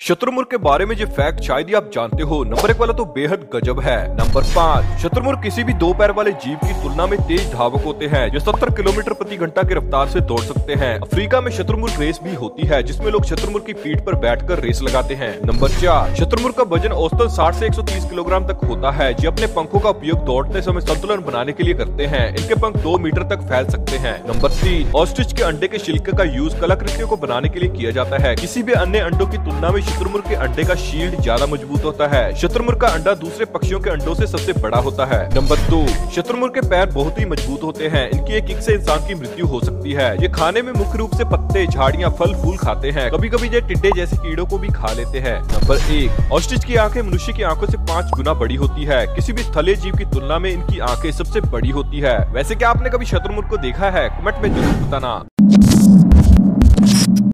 शत्रुमुर्ग के बारे में जो फैक्ट शायद ही आप जानते हो। नंबर एक वाला तो बेहद गजब है। नंबर पाँच शत्रुमुर्ग किसी भी दो पैर वाले जीव की तुलना में तेज धावक होते हैं, जो 70 किलोमीटर प्रति घंटा की रफ्तार से दौड़ सकते हैं। अफ्रीका में शत्रुमुर्ग रेस भी होती है, जिसमें लोग शत्रुमुर्ग की पीठ पर बैठकर रेस लगाते हैं। नंबर चार शत्रुमुर्ग का वज़न औसतन साठ ऐसी एक सौ तीस किलोग्राम तक होता है, जो अपने पंखों का उपयोग दौड़ते समय संतुलन बनाने के लिए करते हैं। इनके पंख दो मीटर तक फैल सकते हैं। नंबर तीन, ऑस्ट्रिच के अंडे के छिलके का यूज़ कलाकृतियों को बनाने के लिए किया जाता है। किसी भी अन्य अंडों की तुलना में शुतुरमुर्ग के अंडे का शील्ड ज़्यादा मज़बूत होता है। शुतुरमुर्ग का अंडा दूसरे पक्षियों के अंडों से सबसे बड़ा होता है। नंबर दो शत्रुमुर्ग के पैर बहुत ही मज़बूत होते हैं। इनकी एक किक से इंसान की मृत्यु हो सकती है। ये खाने में मुख्य रूप से पत्ते, झाड़ियाँ, फल, फूल खाते हैं। कभी कभी ये टिड्डे जैसे कीड़ों को भी खा लेते हैं। नंबर एक, ऑस्ट्रिच की आँखें मनुष्य की आँखों से पाँच गुना बड़ी होती है। किसी भी स्थलीय जीव की तुलना में इनकी आँखें सबसे बड़ी होती है। वैसे क्या आपने कभी शत्रुमुर्ग को देखा है? कमेंट में ज़रूर बताना।